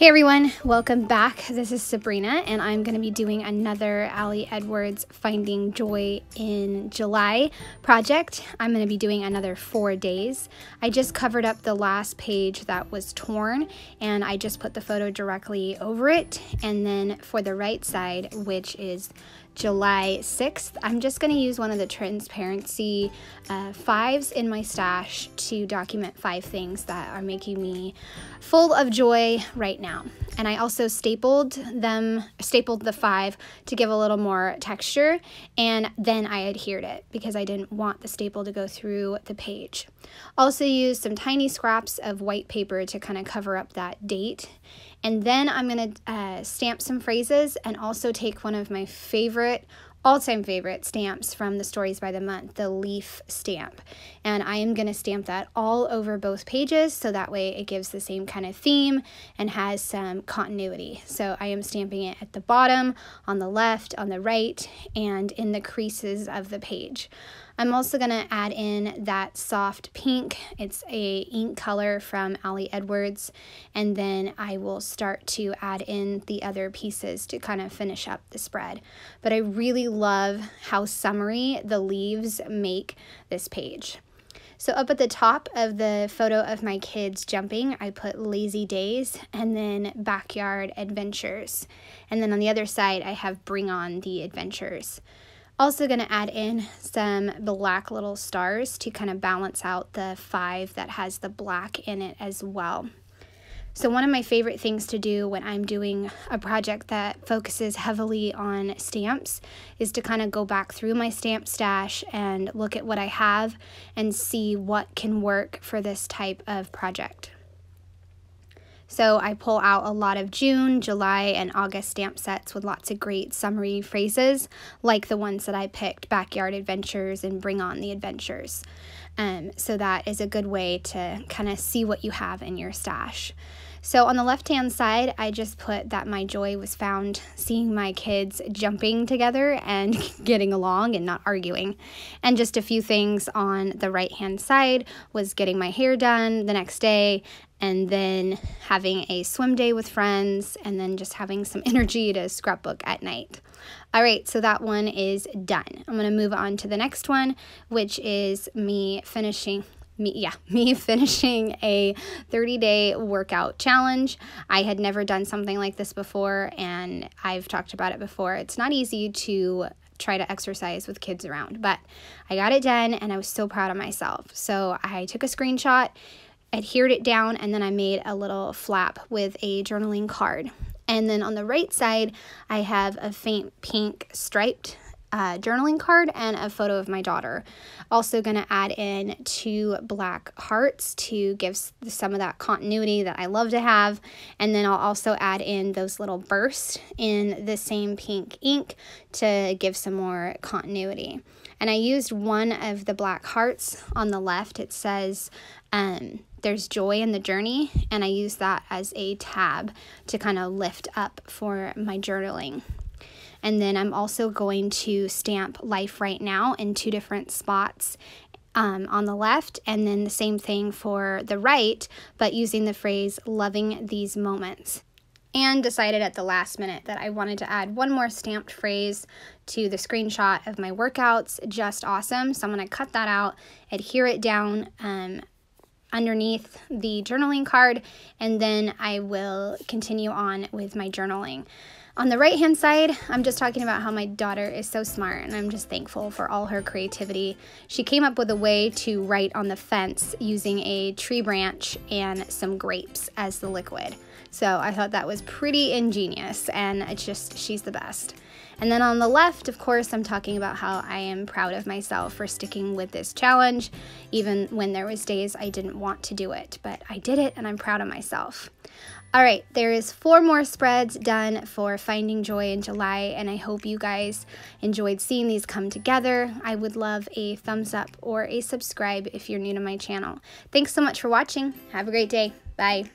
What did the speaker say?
Hey everyone, welcome back. This is Sabrina, and I'm going to be doing another Ali Edwards Finding Joy in July project. I'm going to be doing another four days. I just covered up the last page that was torn, and I just put the photo directly over it. And then for the right side, which is July 6th. I'm just going to use one of the transparency uh, fives in my stash to document five things that are making me full of joy right now. And I also stapled them, stapled the five to give a little more texture, and then I adhered it because I didn't want the staple to go through the page. Also used some tiny scraps of white paper to kind of cover up that date and then I'm going to uh, stamp some phrases and also take one of my favorite, all time favorite stamps from the Stories by the Month, the leaf stamp. And I am going to stamp that all over both pages so that way it gives the same kind of theme and has some continuity. So I am stamping it at the bottom, on the left, on the right, and in the creases of the page. I'm also going to add in that soft pink. It's a ink color from Ali Edwards. And then I will start to add in the other pieces to kind of finish up the spread. But I really love how summery the leaves make this page. So up at the top of the photo of my kids jumping, I put lazy days and then backyard adventures. And then on the other side, I have bring on the adventures. Also going to add in some black little stars to kind of balance out the five that has the black in it as well. So one of my favorite things to do when I'm doing a project that focuses heavily on stamps is to kind of go back through my stamp stash and look at what I have and see what can work for this type of project. So I pull out a lot of June, July, and August stamp sets with lots of great summery phrases, like the ones that I picked, Backyard Adventures and Bring On the Adventures. Um, so that is a good way to kind of see what you have in your stash. So on the left hand side, I just put that my joy was found seeing my kids jumping together and getting along and not arguing. And just a few things on the right hand side was getting my hair done the next day and then having a swim day with friends, and then just having some energy to scrapbook at night. All right, so that one is done. I'm gonna move on to the next one, which is me finishing. Me, yeah, me finishing a 30 day workout challenge. I had never done something like this before, and I've talked about it before. It's not easy to try to exercise with kids around, but I got it done and I was so proud of myself. So I took a screenshot adhered it down, and then I made a little flap with a journaling card. And then on the right side, I have a faint pink striped uh, journaling card and a photo of my daughter. Also, going to add in two black hearts to give some of that continuity that I love to have. And then I'll also add in those little bursts in the same pink ink to give some more continuity. And I used one of the black hearts on the left. It says, um, there's joy in the journey, and I use that as a tab to kind of lift up for my journaling. And then I'm also going to stamp life right now in two different spots um, on the left, and then the same thing for the right, but using the phrase loving these moments. And decided at the last minute that I wanted to add one more stamped phrase to the screenshot of my workouts. Just awesome. So I'm going to cut that out, adhere it down um, underneath the journaling card, and then I will continue on with my journaling. On the right hand side, I'm just talking about how my daughter is so smart and I'm just thankful for all her creativity. She came up with a way to write on the fence using a tree branch and some grapes as the liquid. So I thought that was pretty ingenious and it's just, she's the best. And then on the left, of course, I'm talking about how I am proud of myself for sticking with this challenge, even when there was days I didn't want to do it, but I did it and I'm proud of myself. All right, there is four more spreads done for Finding Joy in July, and I hope you guys enjoyed seeing these come together. I would love a thumbs up or a subscribe if you're new to my channel. Thanks so much for watching. Have a great day. Bye.